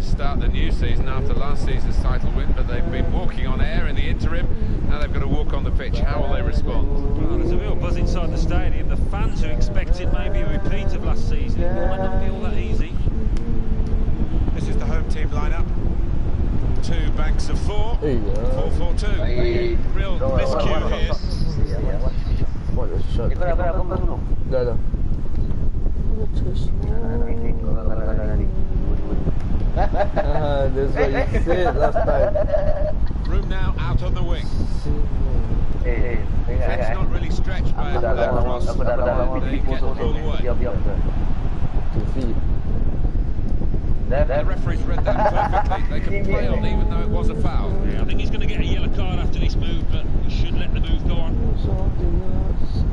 to start the new season after last season's title win, but they've been walking on air in the interim. Now they've got to walk on the pitch. How will they respond? Well, there's a real buzz inside the stadium. The fans are expecting maybe a repeat of last season. It might not be all that easy. This is the home team lineup. Two banks of four. Four, four, two. Real miscue here. What a shot. Dah dah. Ah, That's what you said last time. Room now out on the wing. It's not really stretched by that cross. They get the ball away. To feed. The referee's read that perfectly. They can play on even though it was a foul. Yeah, I think he's going to get a yellow card after this move, but he should let the move go on.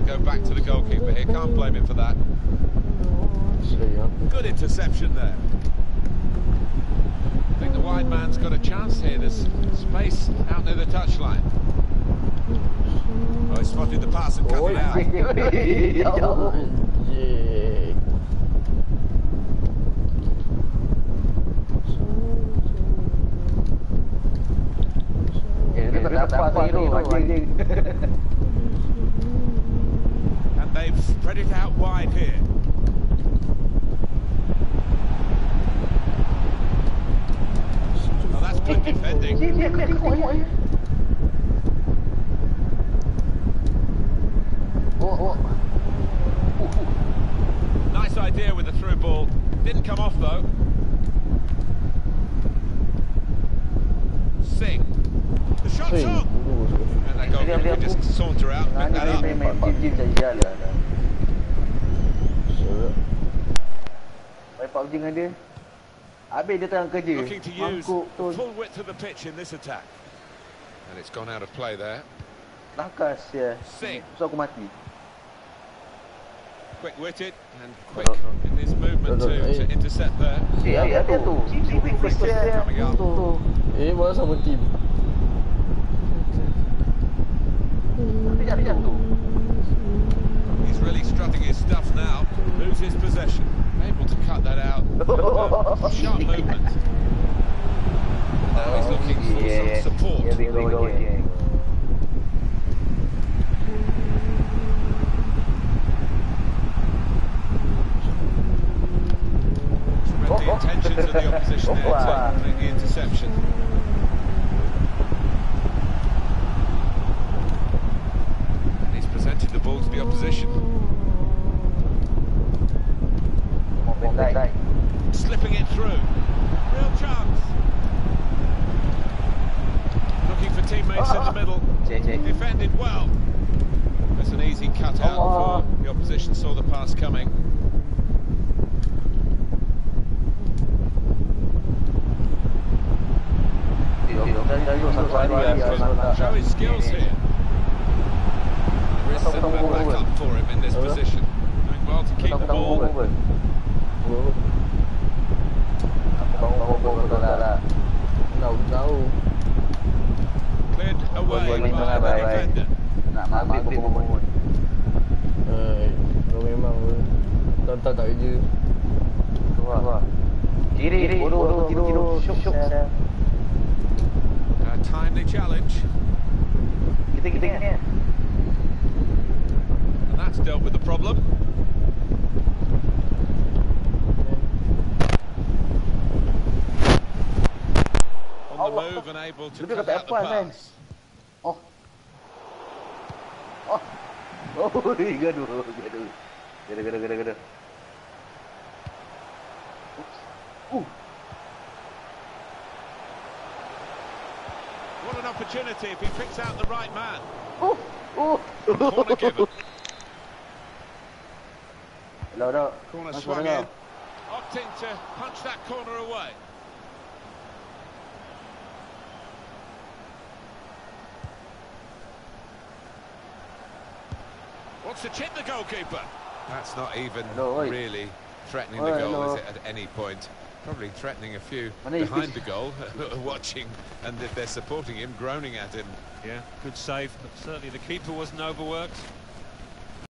Go back to the goalkeeper here. Can't blame him for that. Good interception there. I think the wide man's got a chance here. There's space out near the touchline. Oh, he spotted the pass and cut it out. Yeah. And they've spread it out wide here. Oh, that's good defending. Nice idea with the through ball. Didn't come off though. Sing. The shot's. And that goalkeeper just saunter out, pick that up. PUBG dengan dia Habis dia tengah kerja Mangkuk tu full width of the pitch in this attack. And it's gone out of play there. Nakas ya Sing. So aku mati Quick-witted and quick in his movement to, to intercept there. Eh ada tu Coming up. Tu Eh, mana sama team? Tapi jatuh tu He's really strutting his stuff now. Loses possession. Able to cut that out. Sharp movement. Now he's looking for some support. Here we go again Read the intentions of the opposition there to the interception. And he's presented the ball to the opposition. Slipping it through. Real chance. Looking for teammates in the middle. Defended well. There's an easy cut out oh. for the opposition, saw the pass coming. Show his skills here. Some back up for him in this position. Doing well to keep the ball. Away defender. Nak mabit pun memang tak tak kerja. Kiri, kiri, bodoh, syuk, syuk. Timely challenge. Kita, kita, kita. That's dealt with the problem. On the move and able to cut out the pass. Oh. Oh. Oh, gaduh, gaduh. Gaduh, gaduh, gaduh, gaduh. Oops. Uh. What an opportunity if he picks out the right man. Uh. Uh. Corner given. Hello, hello. Corner swung in. Opting to punch that corner away. Wants to chip the goalkeeper. That's not even Hello, oi. really threatening Oi, the goal, hello. is it, at any point? Probably threatening a few behind the goal, who are watching, and if they're supporting him, groaning at him. Yeah, good save, but certainly the keeper wasn't overworked.